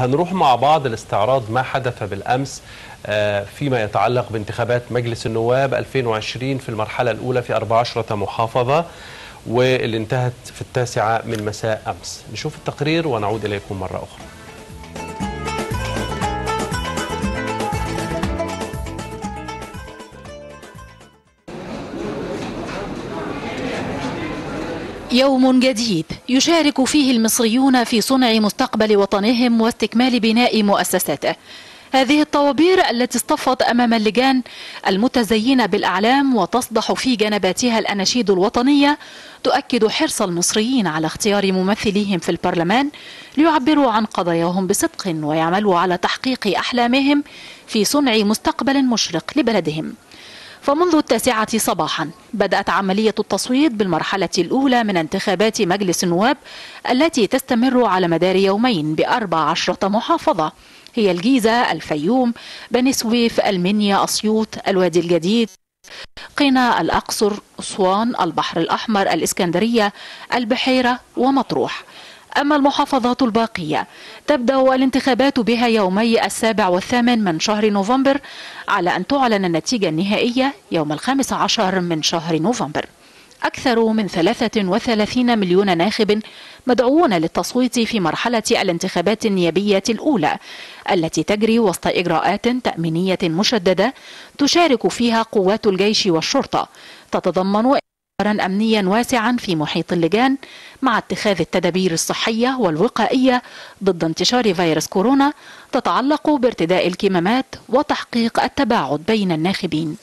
هنروح مع بعض لاستعراض ما حدث بالأمس فيما يتعلق بانتخابات مجلس النواب 2020 في المرحلة الأولى في 14 محافظة واللي انتهت في التاسعة من مساء أمس. نشوف التقرير ونعود إليكم مرة أخرى. يوم جديد يشارك فيه المصريون في صنع مستقبل وطنهم واستكمال بناء مؤسساته. هذه الطوابير التي اصطفت أمام اللجان المتزينة بالأعلام وتصدح في جنباتها الأناشيد الوطنية تؤكد حرص المصريين على اختيار ممثليهم في البرلمان ليعبروا عن قضاياهم بصدق ويعملوا على تحقيق أحلامهم في صنع مستقبل مشرق لبلدهم. فمنذ التاسعة صباحا بدأت عملية التصويت بالمرحلة الأولى من انتخابات مجلس النواب التي تستمر على مدار يومين بأربع عشرة محافظة. هي الجيزة الفيوم بني سويف المنيا أسيوط الوادي الجديد قنا الأقصر أسوان البحر الأحمر الإسكندرية البحيرة ومطروح. أما المحافظات الباقية تبدأ الانتخابات بها يومي السابع والثامن من شهر نوفمبر على أن تعلن النتيجة النهائية يوم الخامس عشر من شهر نوفمبر. أكثر من 33 مليون ناخب مدعوون للتصويت في مرحلة الانتخابات النيابية الأولى التي تجري وسط إجراءات تأمينية مشددة تشارك فيها قوات الجيش والشرطة تتضمن أمنيا واسعا في محيط اللجان مع اتخاذ التدابير الصحية والوقائية ضد انتشار فيروس كورونا تتعلق بارتداء الكمامات وتحقيق التباعد بين الناخبين.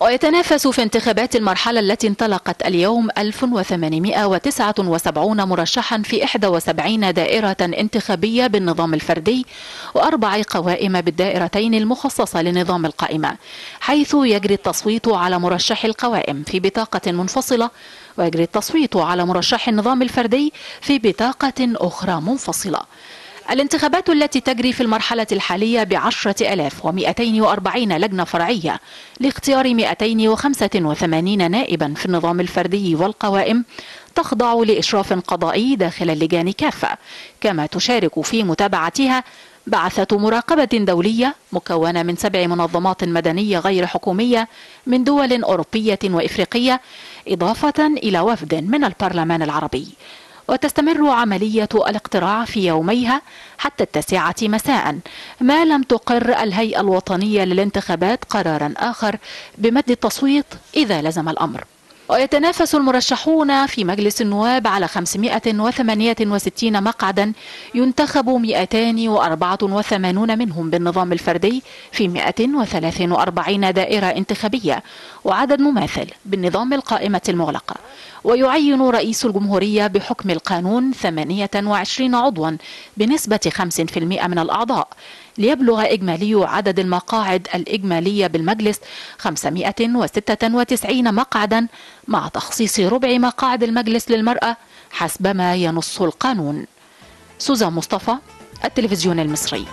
ويتنافس في انتخابات المرحلة التي انطلقت اليوم 1879 مرشحا في 71 دائرة انتخابية بالنظام الفردي وأربع قوائم بالدائرتين المخصصة لنظام القائمة حيث يجري التصويت على مرشح القوائم في بطاقة منفصلة ويجري التصويت على مرشح النظام الفردي في بطاقة أخرى منفصلة. الانتخابات التي تجري في المرحلة الحالية بعشرة ألاف ومئتين وأربعين لجنة فرعية لاختيار 285 نائبا في النظام الفردي والقوائم تخضع لإشراف قضائي داخل اللجان كافة كما تشارك في متابعتها بعثة مراقبة دولية مكونة من سبع منظمات مدنية غير حكومية من دول أوروبية وإفريقية إضافة إلى وفد من البرلمان العربي. وتستمر عملية الاقتراع في يوميها حتى التاسعة مساء ما لم تقر الهيئة الوطنية للانتخابات قرارا آخر بمد التصويت إذا لزم الأمر. ويتنافس المرشحون في مجلس النواب على 568 مقعدا ينتخب 284 منهم بالنظام الفردي في 143 دائرة انتخابية وعدد مماثل بالنظام القائمة المغلقة. ويعين رئيس الجمهورية بحكم القانون 28 عضوا بنسبة 5% من الأعضاء. ليبلغ إجمالي عدد المقاعد الإجمالية بالمجلس 596 مقعدا مع تخصيص ربع مقاعد المجلس للمرأة حسب ما ينص القانون. سوزان مصطفى التلفزيون المصري.